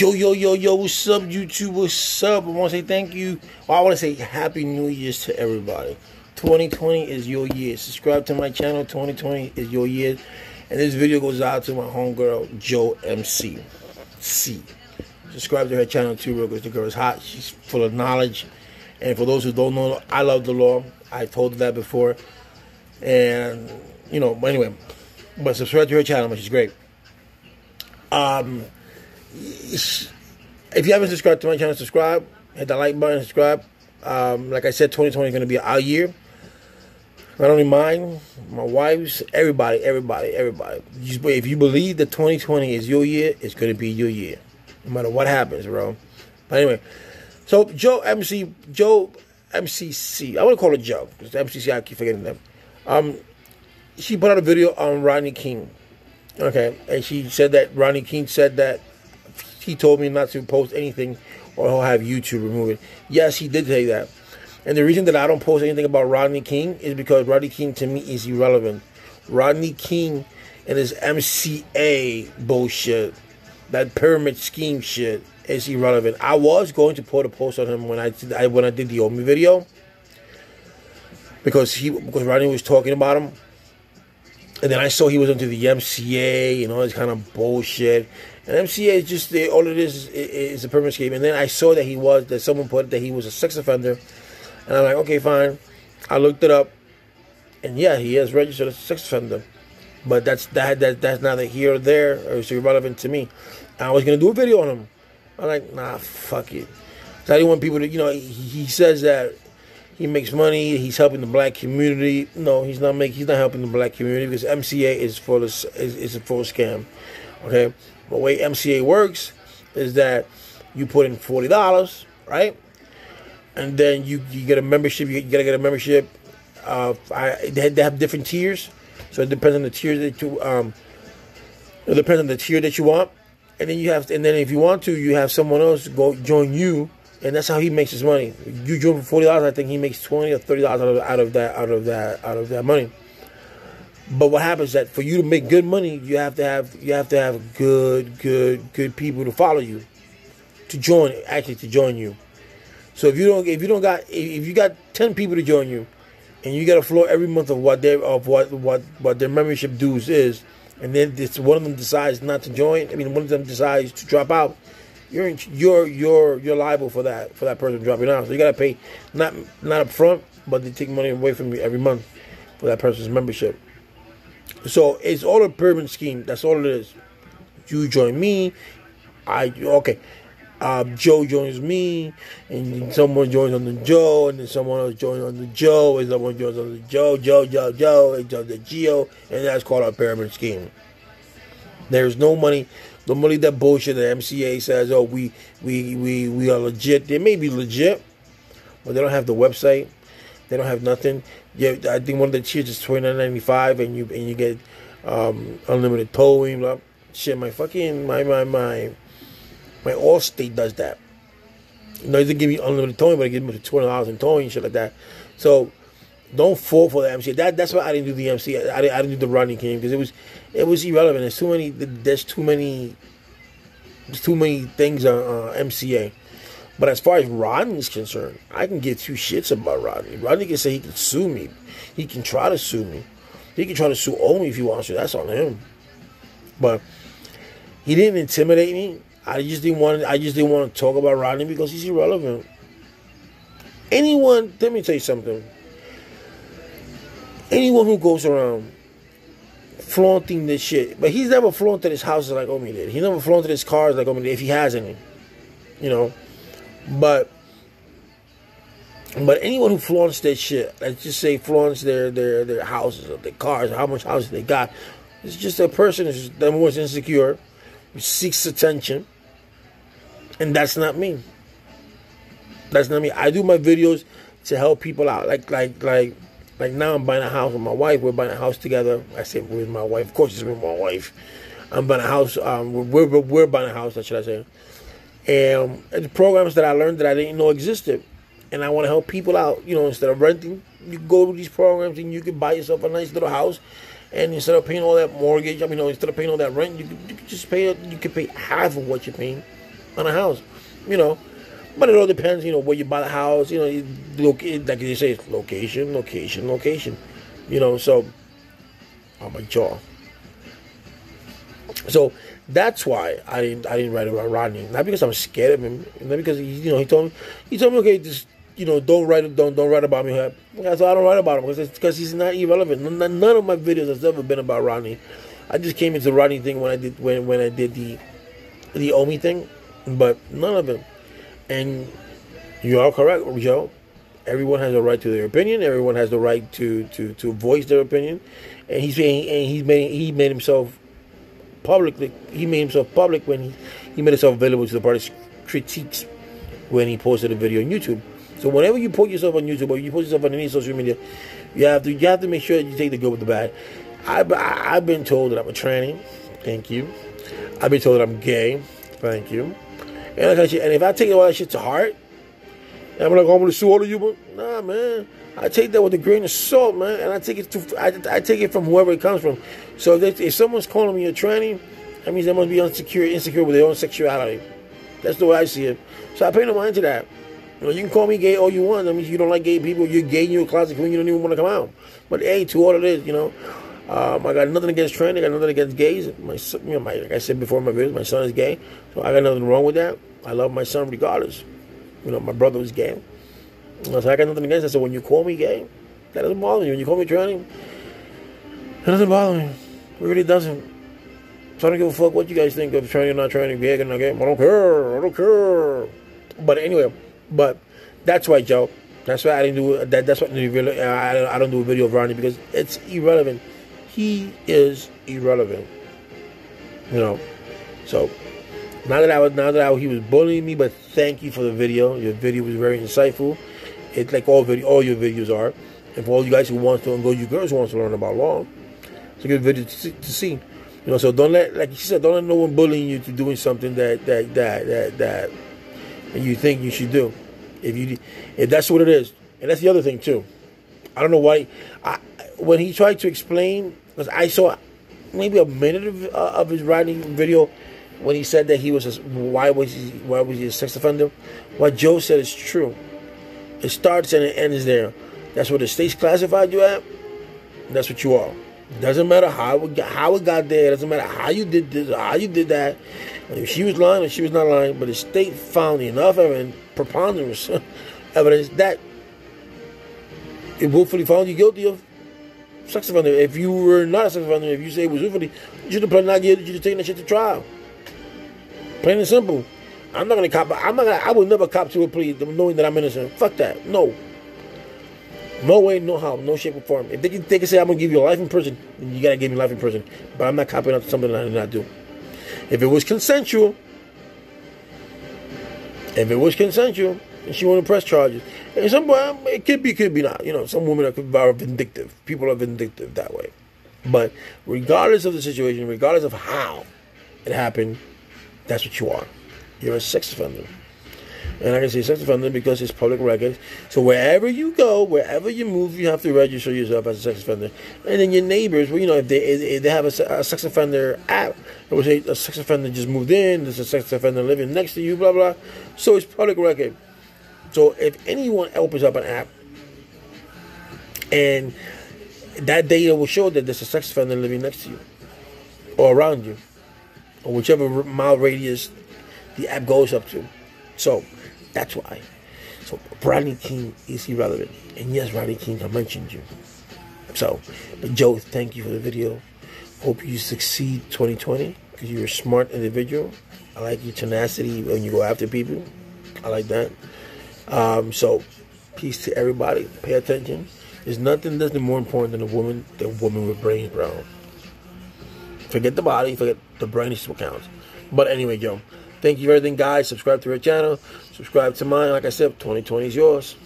Yo, yo, yo, yo, what's up, YouTube? What's up? I want to say thank you. Well, I want to say Happy New Year's to everybody. 2020 is your year. Subscribe to my channel. 2020 is your year. And this video goes out to my homegirl, Joe MC. C. Subscribe to her channel too, real because the girl is hot. She's full of knowledge. And for those who don't know, I love the law. I told that before. And, you know, but anyway. But subscribe to her channel, is great. Um, if you haven't subscribed to my channel, subscribe. Hit the like button, subscribe. Um, like I said, 2020 is going to be our year. Not only mine, my wife's, everybody, everybody, everybody. If you believe that 2020 is your year, it's going to be your year. No matter what happens, bro. But anyway, so Joe MC, Joe MCC, I want to call her Joe, because MCC, I keep forgetting them. Um, she put out a video on Rodney King. Okay, and she said that Rodney King said that he told me not to post anything or he'll have YouTube remove it. Yes, he did say that. And the reason that I don't post anything about Rodney King is because Rodney King to me is irrelevant. Rodney King and his MCA bullshit, that pyramid scheme shit, is irrelevant. I was going to put a post on him when I did, I, when I did the Omi video because he because Rodney was talking about him and then I saw he was into the MCA and all this kind of bullshit. And MCA is just the, all it is is a pyramid scheme. And then I saw that he was that someone put that he was a sex offender, and I'm like, okay, fine. I looked it up, and yeah, he is registered as a sex offender. But that's that, that that's neither here or there, or it's irrelevant to me. I was gonna do a video on him. I'm like, nah, fuck it. I didn't want people to, you know, he, he says that he makes money. He's helping the black community. No, he's not making. He's not helping the black community because MCA is full of, is, is a full scam. Okay, the way MCA works is that you put in forty dollars, right, and then you you get a membership. You, gotta get a membership. Uh, I, they, they have different tiers, so it depends on the tier that you um. It depends on the tier that you want, and then you have, to, and then if you want to, you have someone else go join you and that's how he makes his money. You join for forty dollars, I think he makes twenty or thirty dollars out, of that out of that out of that money. But what happens is that for you to make good money, you have to have you have to have good good good people to follow you, to join actually to join you. So if you don't if you don't got if you got ten people to join you, and you get a floor every month of what their of what what what their membership dues is, and then this one of them decides not to join. I mean, one of them decides to drop out you're in, you're you're you're liable for that for that person dropping out. So you gotta pay not not up front, but they take money away from you every month for that person's membership. So it's all a pyramid scheme. That's all it is. You join me, I okay. Uh, Joe joins me, and someone joins on the Joe, and then someone else joins on the Joe, and someone joins on the Joe, Joe, Joe, Joe, and Joe the Geo, and that's called a pyramid scheme. There's no money. Don't believe that bullshit that MCA says, oh, we, we, we, we are legit. They may be legit, but they don't have the website. They don't have nothing. Yeah, I think one of the tiers is twenty nine ninety five, and you and you get um, unlimited towing. Blah. Shit, my fucking my my my my Allstate does that. You know, doesn't give you unlimited towing, but they give me hundred dollars in towing shit like that. So don't fall for the MC. That that's why I didn't do the MC. I didn't, I didn't do the Rodney King because it was it was irrelevant. There's too many. There's too many. There's too many things on uh, MCA. But as far as Rodney's concerned, I can give two shits about Rodney. Rodney can say he can sue me. He can try to sue me. He can try to sue Omi if he wants to. That's on him. But he didn't intimidate me. I just didn't want. I just didn't want to talk about Rodney because he's irrelevant. Anyone, let me tell you something anyone who goes around flaunting this shit, but he's never flaunted his houses like Omi did. He never flaunted his cars like Omi did, if he has any, you know. But but anyone who flaunts that shit, let's just say flaunts their their their houses or their cars, or how much houses they got, it's just a person that was insecure, seeks attention, and that's not me. That's not me. I do my videos to help people out, like like like like now, I'm buying a house with my wife. We're buying a house together. I say with my wife. Of course, it's with my wife. I'm buying a house. Um, we're, we're, buying a house. Should I say? And it's programs that I learned that I didn't know existed, and I want to help people out. You know, instead of renting, you go to these programs and you can buy yourself a nice little house. And instead of paying all that mortgage, I mean, you know, instead of paying all that rent, you you can just pay. You can pay half of what you're paying, on a house, you know. But it all depends, you know, where you buy the house, you know, you look like they say, location, location, location, you know. So, on my jaw. So that's why I didn't I didn't write about Rodney. Not because I'm scared of him, not because he, you know he told me he told me okay just you know don't write don't don't write about me. So I don't write about him because because he's not irrelevant. None, of my videos has ever been about Rodney. I just came into the Rodney thing when I did when when I did the the Omi thing, but none of them. And you are correct, Joe. Everyone has a right to their opinion. Everyone has the right to to to voice their opinion, and he's and he's made he made himself publicly. He made himself public when he, he made himself available to the party's critiques when he posted a video on YouTube. So whenever you put yourself on YouTube or you put yourself on any social media, you have to you have to make sure that you take the good with the bad. I, I've been told that I'm a tranny. Thank you. I've been told that I'm gay. Thank you. And, and if I take all that shit to heart, I'm like, oh, I'm gonna sue all of you, but nah, man. I take that with a grain of salt, man, and I take it to I, I take it from whoever it comes from. So if, if someone's calling me a tranny, that means they must be insecure, insecure with their own sexuality. That's the way I see it. So I pay no mind to that. You, know, you can call me gay all you want. That means you don't like gay people. You're gay You're a closet when you don't even want to come out. But hey, to all it is, you know, um, I got nothing against trans. I got nothing against gays. My, you know, my, like I said before my my son is gay, so I got nothing wrong with that. I love my son regardless. You know, my brother was gay. So I got nothing against that. So when you call me gay, that doesn't bother me. When you call me tranny, that doesn't bother me. It really doesn't. So I don't give a fuck what you guys think of tranny or not tranny, gay or not gay. I don't care. I don't care. But anyway, but that's why, Joe. That's why I didn't do that. That's why I, I don't do a video of Ronnie because it's irrelevant. He is irrelevant. You know. So now that I was now that I, he was bullying me, but thank you for the video. Your video was very insightful. It's like all video, all your videos are. And for all you guys who want to, and go you girls who want to learn about law, it's a good video to see, to see. You know, so don't let, like you said, don't let no one bullying you to doing something that that that that that you think you should do. If you, if that's what it is, and that's the other thing too. I don't know why. I, when he tried to explain, because I saw maybe a minute of, uh, of his writing video when he said that he was a, why was he why was he a sex offender? What Joe said is true. It starts and it ends there. That's what the state's classified you at. That's what you are. Doesn't matter how it got, how it got there. Doesn't matter how you did this, how you did that. If she was lying or she was not lying, but the state found enough evidence, preponderance evidence that it willfully found you guilty of sex offender. If you were not a sex offender, if you say it was willfully, you should have not guilty. You should have that shit to trial. Plain and simple. I'm not gonna cop. I'm not. Gonna, I would never cop to a plea knowing that I'm innocent. Fuck that. No. No way, no how, no shape or form. If they can, they can say I'm gonna give you a life in prison, then you gotta give me life in prison. But I'm not copying to something that I did not do. If it was consensual, if it was consensual, and she to press charges, and some it could be, could be not. You know, some women are vindictive. People are vindictive that way. But regardless of the situation, regardless of how it happened, that's what you are. You're a sex offender. And I can say sex offender because it's public record. So wherever you go, wherever you move, you have to register yourself as a sex offender. And then your neighbors, well, you know, if they if they have a, a sex offender app, it would say a sex offender just moved in, there's a sex offender living next to you, blah blah. So it's public record. So if anyone opens up an app and that data will show that there's a sex offender living next to you or around you or whichever mile radius the app goes up to. So that's why. So Rodney King is irrelevant. And yes, Rodney King, I mentioned you. So, but Joe, thank you for the video. Hope you succeed 2020 because you're a smart individual. I like your tenacity when you go after people. I like that. Um, so, peace to everybody. Pay attention. There's nothing that's more important than a woman than a woman with brains, bro. Forget the body, forget the brain is what counts. But anyway, Joe, thank you for everything, guys. Subscribe to our channel. Subscribe to mine. Like I said, 2020 is yours.